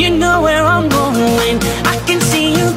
You know where I'm going. I can see you.